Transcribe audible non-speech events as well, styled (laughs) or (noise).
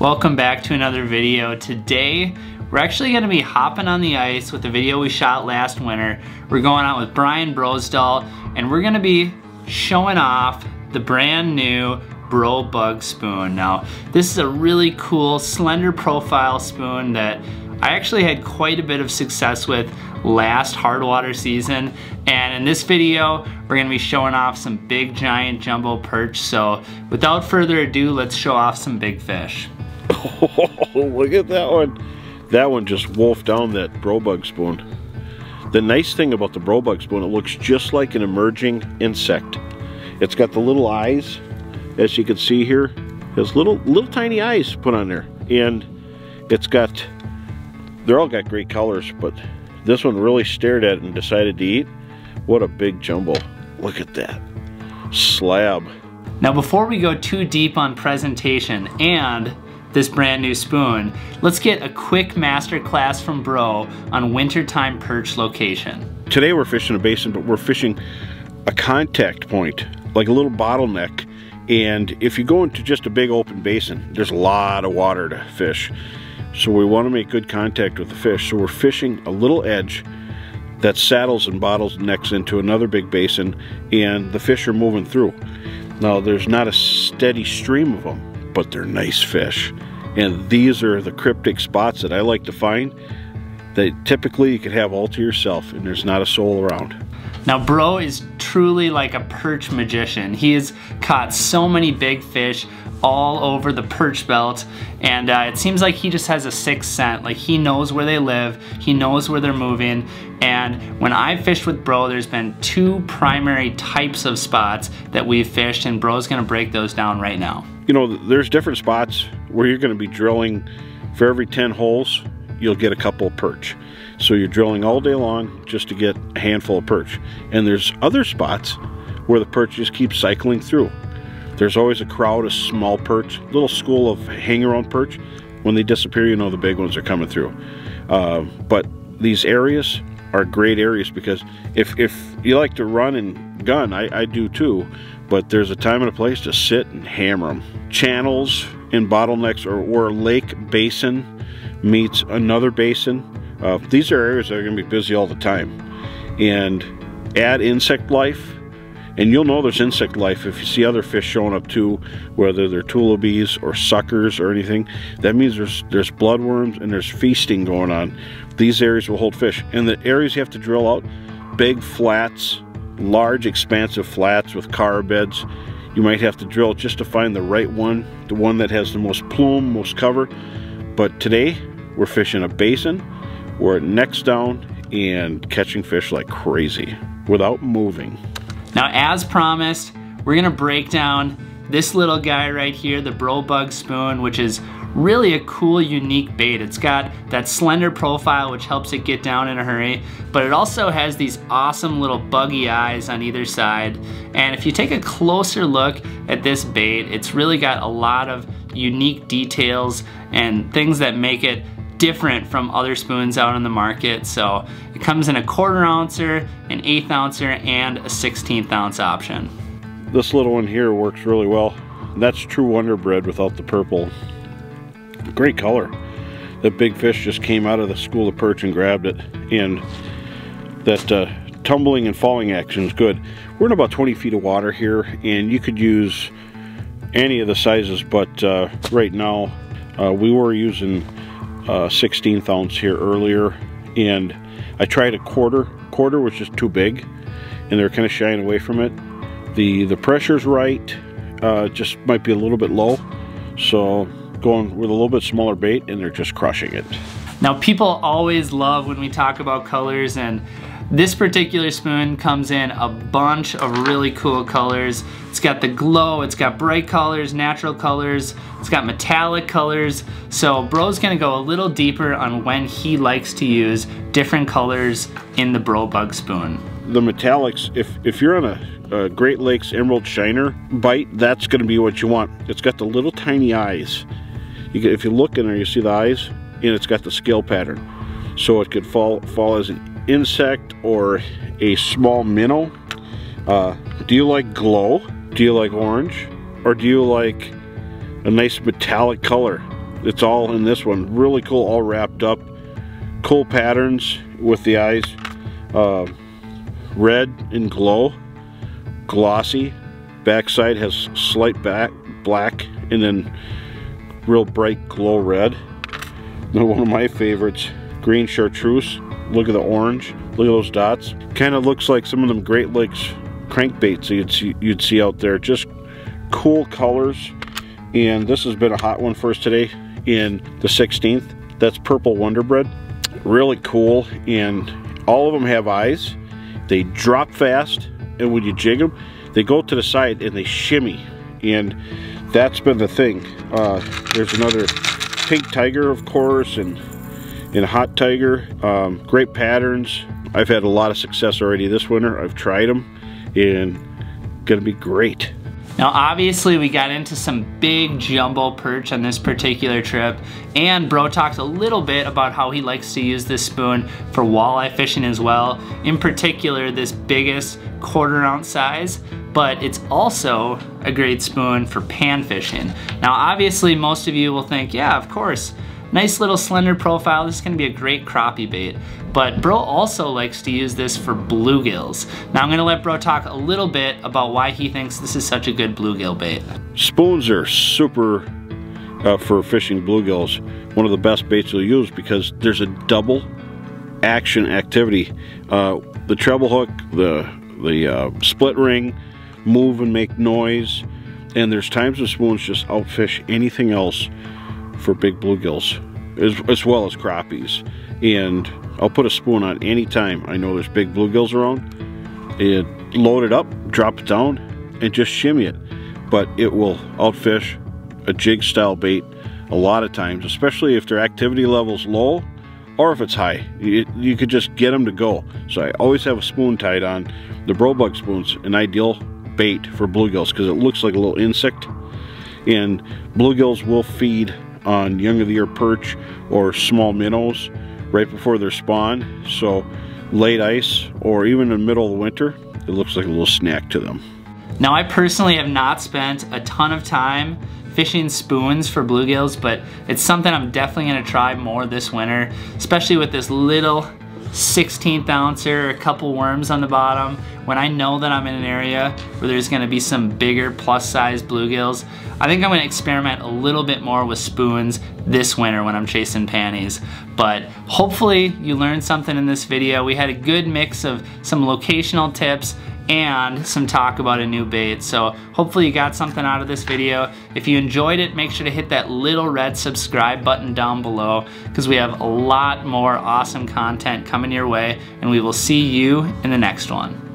Welcome back to another video. Today, we're actually gonna be hopping on the ice with the video we shot last winter. We're going out with Brian Brosdahl, and we're gonna be showing off the brand new Bro Bug spoon. Now, this is a really cool slender profile spoon that I actually had quite a bit of success with last hard water season. And in this video, we're gonna be showing off some big giant jumbo perch. So without further ado, let's show off some big fish. Oh, (laughs) look at that one. That one just wolfed down that Bro Bug spoon. The nice thing about the Bro Bug spoon, it looks just like an emerging insect. It's got the little eyes, as you can see here. Has little, little tiny eyes put on there. And it's got, they're all got great colors, but this one really stared at it and decided to eat. What a big jumbo. Look at that. Slab. Now before we go too deep on presentation and this brand new spoon, let's get a quick master class from Bro on wintertime perch location. Today we're fishing a basin, but we're fishing a contact point, like a little bottleneck. And if you go into just a big open basin, there's a lot of water to fish. So we want to make good contact with the fish. So we're fishing a little edge that saddles and bottles necks into another big basin and the fish are moving through. Now there's not a steady stream of them, but they're nice fish. And these are the cryptic spots that I like to find that typically you can have all to yourself and there's not a soul around. Now Bro is truly like a perch magician. He has caught so many big fish all over the perch belt and uh, it seems like he just has a sixth sense like he knows where they live he knows where they're moving and when I've fished with Bro there's been two primary types of spots that we've fished and Bro's gonna break those down right now you know, there's different spots where you're going to be drilling for every 10 holes, you'll get a couple of perch. So you're drilling all day long just to get a handful of perch. And there's other spots where the perch just keep cycling through. There's always a crowd of small perch, little school of hang-around perch. When they disappear, you know the big ones are coming through. Uh, but these areas are great areas because if, if you like to run and gun, I, I do too, but there's a time and a place to sit and hammer them. Channels and bottlenecks or, or lake basin meets another basin. Uh, these are areas that are going to be busy all the time. And add insect life, and you'll know there's insect life if you see other fish showing up too, whether they're tullibees or suckers or anything. That means there's there's bloodworms and there's feasting going on. These areas will hold fish. And the areas you have to drill out, big flats, large expansive flats with chara beds. You might have to drill just to find the right one, the one that has the most plume, most cover. But today, we're fishing a basin, we're necks down and catching fish like crazy without moving. Now, as promised, we're gonna break down this little guy right here, the Bro Bug Spoon, which is really a cool, unique bait. It's got that slender profile, which helps it get down in a hurry, but it also has these awesome little buggy eyes on either side. And if you take a closer look at this bait, it's really got a lot of unique details and things that make it different from other spoons out on the market. So it comes in a quarter ouncer, an eighth ouncer, and a 16th ounce option. This little one here works really well. That's true Wonder Bread without the purple. Great color. That big fish just came out of the school of perch and grabbed it. And that uh, tumbling and falling action is good. We're in about 20 feet of water here and you could use any of the sizes but uh, right now uh, we were using 16th uh, ounce here earlier and I tried a quarter quarter which is too big and they're kind of shying away from it the the pressure's right uh, just might be a little bit low so going with a little bit smaller bait and they're just crushing it now people always love when we talk about colors and this particular spoon comes in a bunch of really cool colors. It's got the glow, it's got bright colors, natural colors, it's got metallic colors. So Bro's gonna go a little deeper on when he likes to use different colors in the Bro Bug spoon. The metallics, if, if you're on a, a Great Lakes Emerald Shiner bite, that's gonna be what you want. It's got the little tiny eyes. You, if you look in there, you see the eyes, and it's got the scale pattern. So it could fall, fall as an insect or a small minnow. Uh, do you like glow? Do you like orange? Or do you like a nice metallic color? it's all in this one. Really cool, all wrapped up. Cool patterns with the eyes. Uh, red and glow. Glossy. Backside has slight back black and then real bright glow red. One of my favorites, green chartreuse. Look at the orange. Look at those dots. Kind of looks like some of them Great Lakes crankbaits you'd see, you'd see out there. Just cool colors. And this has been a hot one for us today in the 16th. That's Purple Wonder Bread. Really cool. And all of them have eyes. They drop fast. And when you jig them, they go to the side and they shimmy. And that's been the thing. Uh, there's another pink tiger, of course, and and hot tiger. Um, great patterns. I've had a lot of success already this winter. I've tried them, and gonna be great. Now obviously we got into some big jumbo perch on this particular trip and bro talked a little bit about how he likes to use this spoon for walleye fishing as well. In particular this biggest quarter ounce size but it's also a great spoon for pan fishing. Now obviously most of you will think yeah of course Nice little slender profile, this is gonna be a great crappie bait. But Bro also likes to use this for bluegills. Now I'm gonna let Bro talk a little bit about why he thinks this is such a good bluegill bait. Spoons are super uh, for fishing bluegills. One of the best baits you'll use because there's a double action activity. Uh, the treble hook, the, the uh, split ring, move and make noise, and there's times the spoons just outfish anything else for big bluegills as, as well as crappies. And I'll put a spoon on any time I know there's big bluegills around. And load it up drop it down and just shimmy it. But it will outfish a jig style bait a lot of times especially if their activity level's low or if it's high. You, you could just get them to go. So I always have a spoon tied on the bug spoons an ideal bait for bluegills because it looks like a little insect. And bluegills will feed on young of the year perch or small minnows right before their spawn. So late ice or even in the middle of the winter, it looks like a little snack to them. Now I personally have not spent a ton of time fishing spoons for bluegills, but it's something I'm definitely gonna try more this winter, especially with this little 16th ouncer, a couple worms on the bottom. When I know that I'm in an area where there's gonna be some bigger plus size bluegills, I think I'm gonna experiment a little bit more with spoons this winter when I'm chasing panties. But hopefully you learned something in this video. We had a good mix of some locational tips and some talk about a new bait. So hopefully you got something out of this video. If you enjoyed it, make sure to hit that little red subscribe button down below because we have a lot more awesome content coming your way and we will see you in the next one.